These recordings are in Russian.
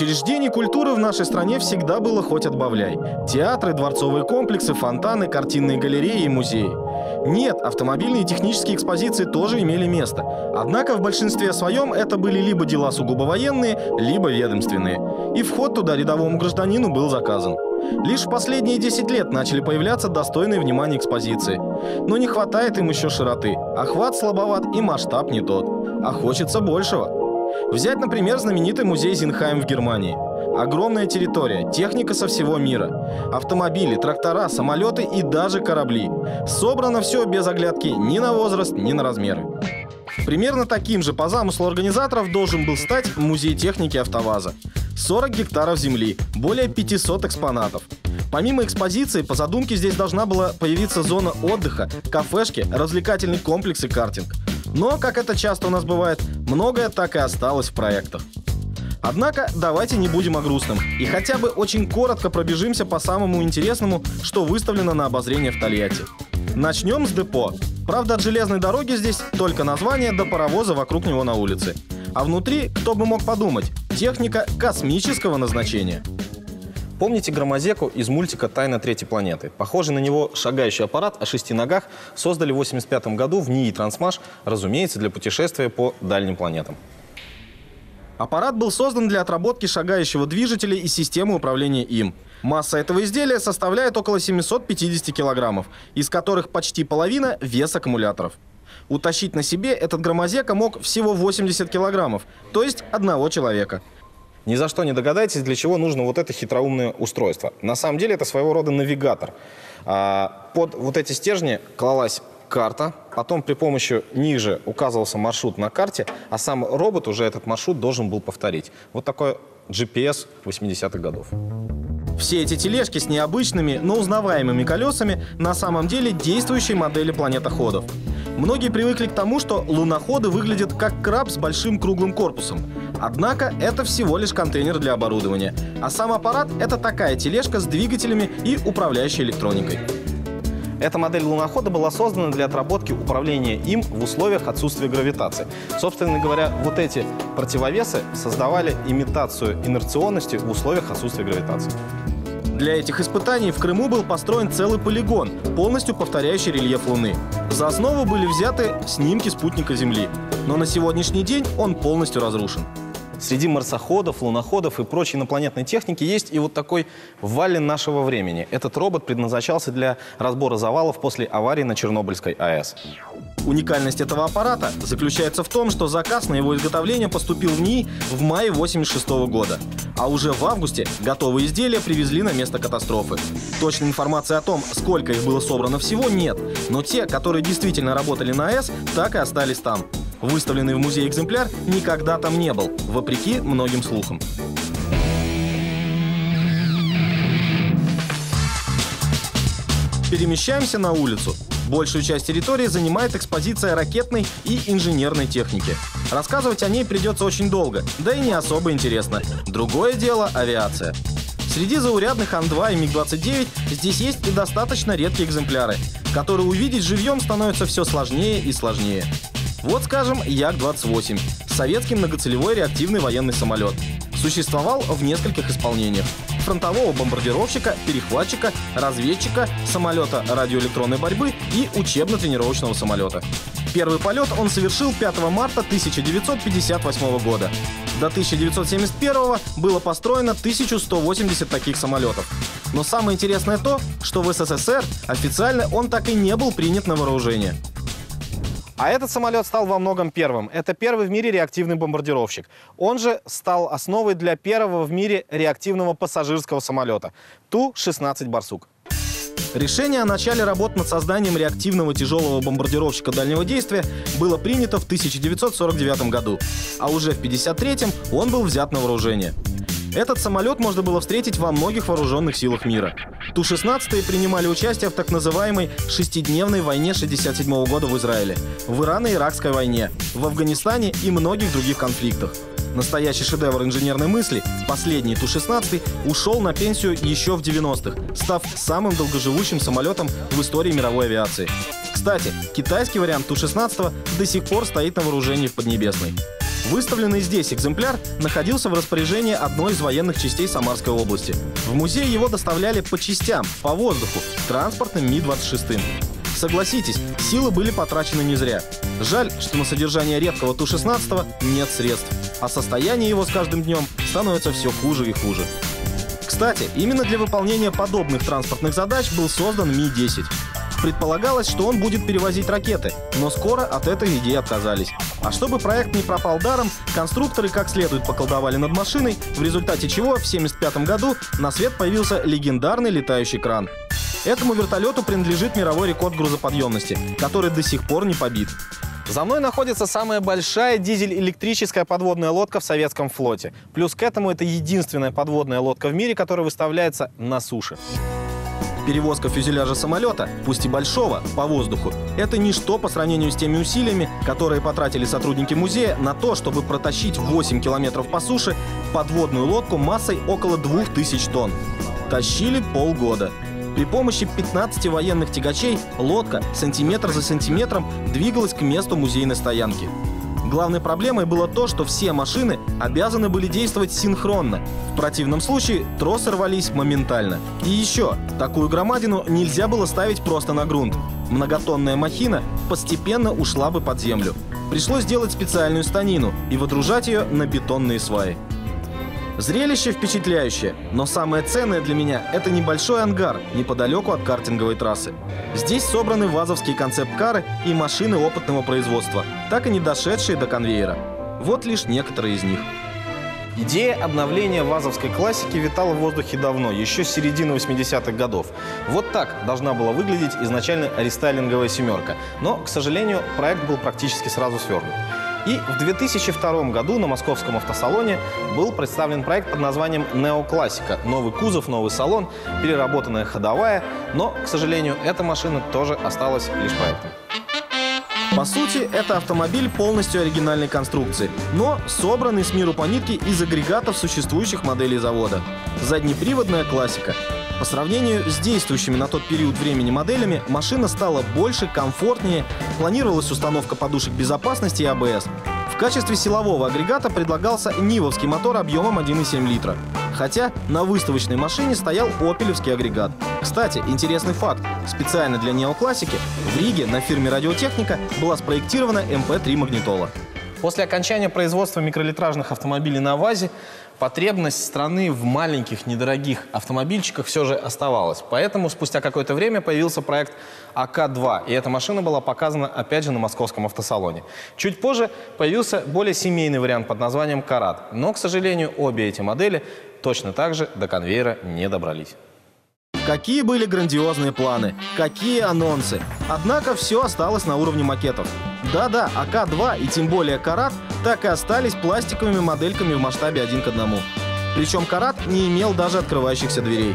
Учреждений культуры в нашей стране всегда было хоть отбавляй. Театры, дворцовые комплексы, фонтаны, картинные галереи и музеи. Нет, автомобильные и технические экспозиции тоже имели место. Однако в большинстве своем это были либо дела сугубо военные, либо ведомственные. И вход туда рядовому гражданину был заказан. Лишь в последние 10 лет начали появляться достойные внимания экспозиции. Но не хватает им еще широты. Охват слабоват и масштаб не тот. А хочется большего. Взять, например, знаменитый музей Зинхайм в Германии. Огромная территория, техника со всего мира. Автомобили, трактора, самолеты и даже корабли. Собрано все без оглядки ни на возраст, ни на размеры. Примерно таким же по замыслу организаторов должен был стать музей техники АвтоВАЗа. 40 гектаров земли, более 500 экспонатов. Помимо экспозиции, по задумке здесь должна была появиться зона отдыха, кафешки, развлекательный комплекс и картинг. Но, как это часто у нас бывает, многое так и осталось в проектах. Однако давайте не будем о грустном и хотя бы очень коротко пробежимся по самому интересному, что выставлено на обозрение в Тольятти. Начнем с депо. Правда, от железной дороги здесь только название до паровоза вокруг него на улице. А внутри, кто бы мог подумать, техника космического назначения. Помните громозеку из мультика «Тайна третьей планеты»? Похожий на него шагающий аппарат о шести ногах создали в 1985 году в НИИ «Трансмаш», разумеется, для путешествия по дальним планетам. Аппарат был создан для отработки шагающего движителя и системы управления им. Масса этого изделия составляет около 750 килограммов, из которых почти половина – вес аккумуляторов. Утащить на себе этот громозека мог всего 80 килограммов, то есть одного человека. Ни за что не догадайтесь, для чего нужно вот это хитроумное устройство. На самом деле это своего рода навигатор. А, под вот эти стержни клалась карта, потом при помощи ниже указывался маршрут на карте, а сам робот уже этот маршрут должен был повторить. Вот такой GPS 80-х годов. Все эти тележки с необычными, но узнаваемыми колесами на самом деле действующие модели планетоходов. Многие привыкли к тому, что луноходы выглядят как краб с большим круглым корпусом. Однако это всего лишь контейнер для оборудования, а сам аппарат — это такая тележка с двигателями и управляющей электроникой. Эта модель лунохода была создана для отработки управления им в условиях отсутствия гравитации. Собственно говоря, вот эти противовесы создавали имитацию инерционности в условиях отсутствия гравитации. Для этих испытаний в Крыму был построен целый полигон, полностью повторяющий рельеф Луны. За основу были взяты снимки спутника Земли, но на сегодняшний день он полностью разрушен. Среди марсоходов, луноходов и прочей инопланетной техники есть и вот такой вален нашего времени. Этот робот предназначался для разбора завалов после аварии на Чернобыльской АЭС. Уникальность этого аппарата заключается в том, что заказ на его изготовление поступил в НИИ в мае 1986 года. А уже в августе готовые изделия привезли на место катастрофы. Точной информации о том, сколько их было собрано всего, нет. Но те, которые действительно работали на АЭС, так и остались там. Выставленный в музее экземпляр никогда там не был, вопреки многим слухам. Перемещаемся на улицу. Большую часть территории занимает экспозиция ракетной и инженерной техники. Рассказывать о ней придется очень долго, да и не особо интересно. Другое дело — авиация. Среди заурядных Ан-2 и МиГ-29 здесь есть и достаточно редкие экземпляры, которые увидеть живьем становится все сложнее и сложнее. Вот, скажем, Як-28 – советский многоцелевой реактивный военный самолет. Существовал в нескольких исполнениях. Фронтового бомбардировщика, перехватчика, разведчика, самолета радиоэлектронной борьбы и учебно-тренировочного самолета. Первый полет он совершил 5 марта 1958 года. До 1971 было построено 1180 таких самолетов. Но самое интересное то, что в СССР официально он так и не был принят на вооружение. А этот самолет стал во многом первым. Это первый в мире реактивный бомбардировщик. Он же стал основой для первого в мире реактивного пассажирского самолета Ту-16 «Барсук». Решение о начале работ над созданием реактивного тяжелого бомбардировщика дальнего действия было принято в 1949 году, а уже в 1953 он был взят на вооружение. Этот самолет можно было встретить во многих вооруженных силах мира. Ту-16 принимали участие в так называемой шестидневной войне 67 года в Израиле, в Ирано-Иракской войне, в Афганистане и многих других конфликтах. Настоящий шедевр инженерной мысли, последний Ту-16, ушел на пенсию еще в 90-х, став самым долгоживущим самолетом в истории мировой авиации. Кстати, китайский вариант Ту-16 до сих пор стоит на вооружении в Поднебесной. Выставленный здесь экземпляр находился в распоряжении одной из военных частей Самарской области. В музей его доставляли по частям, по воздуху, транспортным Ми-26. Согласитесь, силы были потрачены не зря. Жаль, что на содержание редкого Ту-16 нет средств, а состояние его с каждым днем становится все хуже и хуже. Кстати, именно для выполнения подобных транспортных задач был создан Ми-10. Предполагалось, что он будет перевозить ракеты, но скоро от этой идеи отказались. А чтобы проект не пропал даром, конструкторы как следует поколдовали над машиной, в результате чего в 1975 году на свет появился легендарный летающий кран. Этому вертолету принадлежит мировой рекорд грузоподъемности, который до сих пор не побит. За мной находится самая большая дизель-электрическая подводная лодка в советском флоте. Плюс к этому это единственная подводная лодка в мире, которая выставляется на суше. Перевозка фюзеляжа самолета, пусть и большого, по воздуху, это ничто по сравнению с теми усилиями, которые потратили сотрудники музея на то, чтобы протащить 8 километров по суше подводную лодку массой около 2000 тонн. Тащили полгода. При помощи 15 военных тягачей лодка сантиметр за сантиметром двигалась к месту музейной стоянки. Главной проблемой было то, что все машины обязаны были действовать синхронно. В противном случае тросы рвались моментально. И еще, такую громадину нельзя было ставить просто на грунт. Многотонная махина постепенно ушла бы под землю. Пришлось сделать специальную станину и водружать ее на бетонные сваи. Зрелище впечатляющее, но самое ценное для меня – это небольшой ангар неподалеку от картинговой трассы. Здесь собраны вазовские концепт-кары и машины опытного производства, так и не дошедшие до конвейера. Вот лишь некоторые из них. Идея обновления вазовской классики витала в воздухе давно, еще с середины 80-х годов. Вот так должна была выглядеть изначально рестайлинговая «семерка». Но, к сожалению, проект был практически сразу свернут. И в 2002 году на московском автосалоне был представлен проект под названием «Неоклассика». Новый кузов, новый салон, переработанная ходовая, но, к сожалению, эта машина тоже осталась лишь проектом. По сути, это автомобиль полностью оригинальной конструкции, но собранный с миру по нитке из агрегатов существующих моделей завода. Заднеприводная классика. По сравнению с действующими на тот период времени моделями, машина стала больше, комфортнее, планировалась установка подушек безопасности и АБС. В качестве силового агрегата предлагался Нивовский мотор объемом 1,7 литра. Хотя на выставочной машине стоял опелевский агрегат. Кстати, интересный факт. Специально для неоклассики в Риге на фирме «Радиотехника» была спроектирована МП-3 магнитола. После окончания производства микролитражных автомобилей на ВАЗе потребность страны в маленьких, недорогих автомобильчиках все же оставалась. Поэтому спустя какое-то время появился проект АК-2, и эта машина была показана опять же на московском автосалоне. Чуть позже появился более семейный вариант под названием «Карат», но, к сожалению, обе эти модели точно так же до конвейера не добрались. Какие были грандиозные планы, какие анонсы. Однако все осталось на уровне макетов. Да-да, АК-2 и тем более Карат так и остались пластиковыми модельками в масштабе один к одному. Причем Карат не имел даже открывающихся дверей.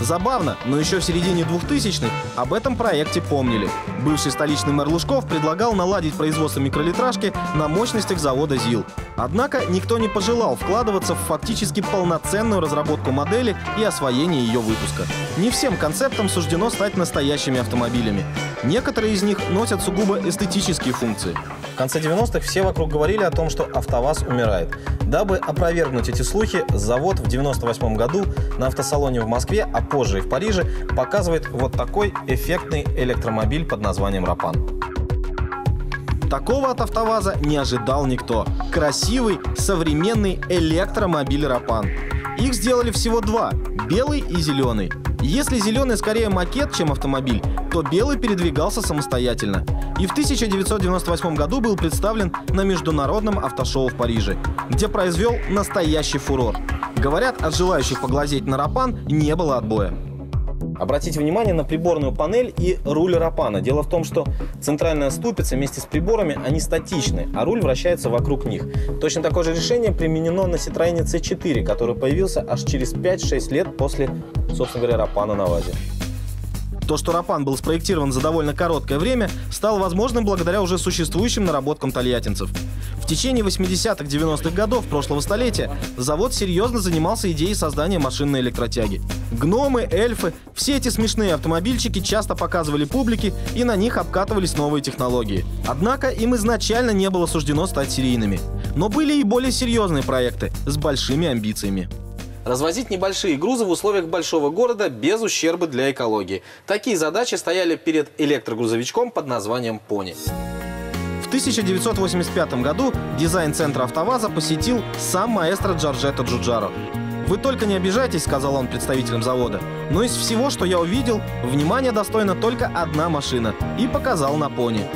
Забавно, но еще в середине 2000-х об этом проекте помнили. Бывший столичный мэр Лужков предлагал наладить производство микролитражки на мощностях завода ЗИЛ. Однако никто не пожелал вкладываться в фактически полноценную разработку модели и освоение ее выпуска. Не всем концептам суждено стать настоящими автомобилями. Некоторые из них носят сугубо эстетические функции. В конце 90-х все вокруг говорили о том, что АвтоВАЗ умирает. Дабы опровергнуть эти слухи, завод в 98 году на автосалоне в Москве, а позже и в Париже, показывает вот такой эффектный электромобиль под названием «Рапан». Такого от АвтоВАЗа не ожидал никто. Красивый, современный электромобиль «Рапан». Их сделали всего два – белый и зеленый. Если зеленый скорее макет, чем автомобиль, то белый передвигался самостоятельно. И в 1998 году был представлен на международном автошоу в Париже, где произвел настоящий фурор. Говорят, от желающих поглазеть на Рапан не было отбоя. Обратите внимание на приборную панель и руль Рапана. Дело в том, что центральная ступица вместе с приборами, они статичны, а руль вращается вокруг них. Точно такое же решение применено на Citroёn C4, который появился аж через 5-6 лет после, собственно говоря, Рапана на ВАЗе. То, что Рапан был спроектирован за довольно короткое время, стало возможным благодаря уже существующим наработкам тольяттинцев. В течение 80-х, 90-х годов прошлого столетия завод серьезно занимался идеей создания машинной электротяги. Гномы, эльфы, все эти смешные автомобильчики часто показывали публике и на них обкатывались новые технологии. Однако им изначально не было суждено стать серийными. Но были и более серьезные проекты с большими амбициями. Развозить небольшие грузы в условиях большого города без ущерба для экологии. Такие задачи стояли перед электрогрузовичком под названием «Пони». В 1985 году дизайн-центр «АвтоВАЗа» посетил сам маэстро Джорджетто Джуджаро. «Вы только не обижайтесь», — сказал он представителям завода, «но из всего, что я увидел, внимание достойна только одна машина» и показал на пони.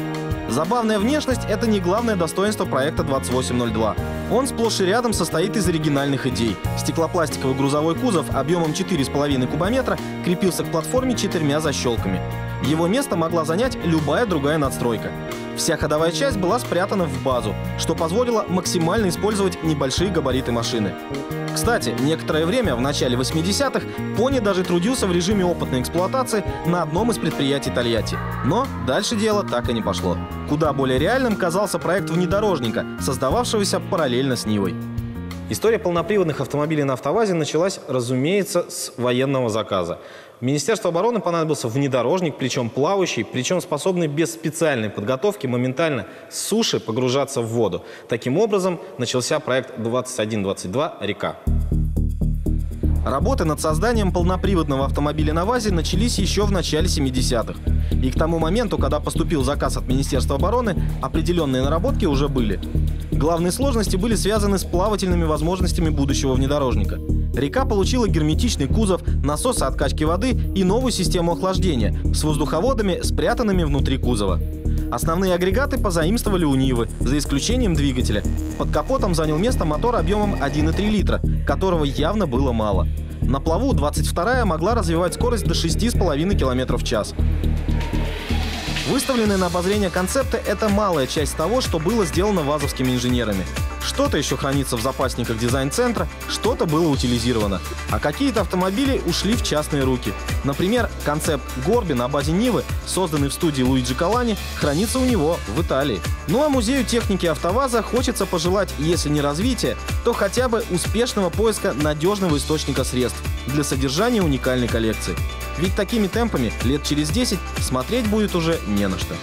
Забавная внешность — это не главное достоинство проекта 2802. Он сплошь и рядом состоит из оригинальных идей. Стеклопластиковый грузовой кузов объемом 4,5 кубометра крепился к платформе четырьмя защелками. Его место могла занять любая другая надстройка. Вся ходовая часть была спрятана в базу, что позволило максимально использовать небольшие габариты машины. Кстати, некоторое время, в начале 80-х, Пони даже трудился в режиме опытной эксплуатации на одном из предприятий Тольятти. Но дальше дело так и не пошло. Куда более реальным казался проект внедорожника, создававшегося параллельно с Нивой. История полноприводных автомобилей на «АвтоВАЗе» началась, разумеется, с военного заказа. Министерству обороны понадобился внедорожник, причем плавающий, причем способный без специальной подготовки моментально с суши погружаться в воду. Таким образом, начался проект 2122 «Река». Работы над созданием полноприводного автомобиля на ВАЗе начались еще в начале 70-х. И к тому моменту, когда поступил заказ от Министерства обороны, определенные наработки уже были. Главные сложности были связаны с плавательными возможностями будущего внедорожника. Река получила герметичный кузов, насосы откачки воды и новую систему охлаждения с воздуховодами, спрятанными внутри кузова. Основные агрегаты позаимствовали у Нивы, за исключением двигателя. Под капотом занял место мотор объемом 1,3 литра, которого явно было мало. На плаву 22-я могла развивать скорость до 6,5 км в час. Выставленные на обозрение концепты — это малая часть того, что было сделано вазовскими инженерами. Что-то еще хранится в запасниках дизайн-центра, что-то было утилизировано. А какие-то автомобили ушли в частные руки. Например, концепт Горби на базе Нивы, созданный в студии Луиджи Калани, хранится у него в Италии. Ну а музею техники АвтоВАЗа хочется пожелать, если не развития, то хотя бы успешного поиска надежного источника средств для содержания уникальной коллекции. Ведь такими темпами лет через 10 смотреть будет уже не на что.